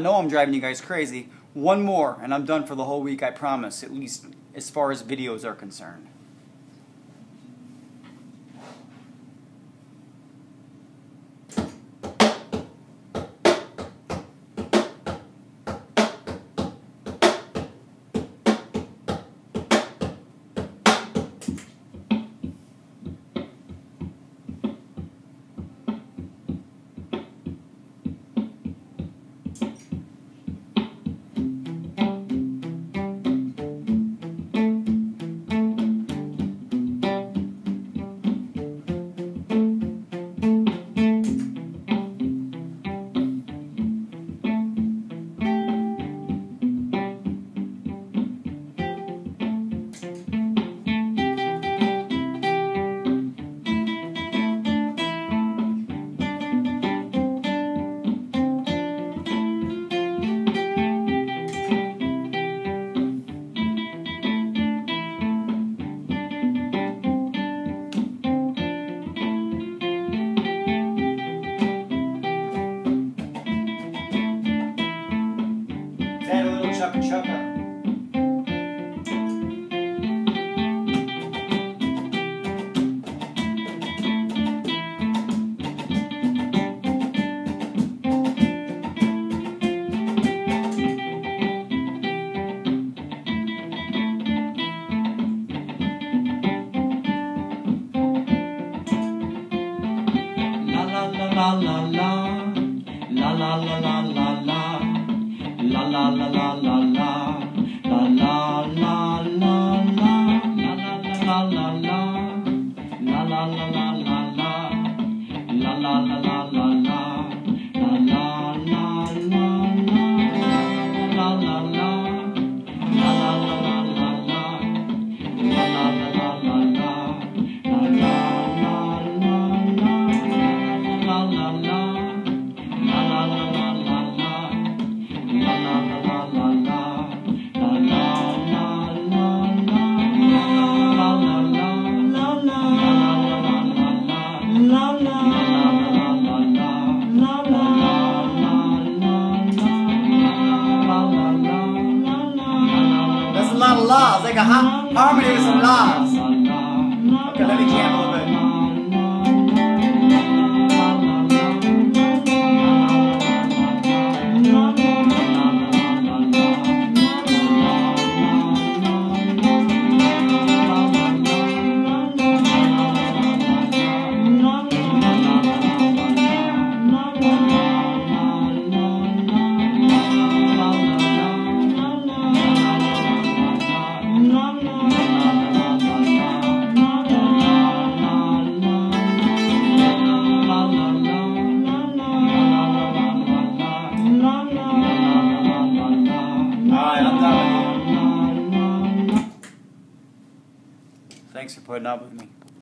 I know I'm driving you guys crazy. One more, and I'm done for the whole week, I promise, at least as far as videos are concerned. Add a little la la la la La la. La la la la La la la la la la lot of laws, a ha- harmony with some laws. Okay, let me jam a little bit. Thanks for putting up with me.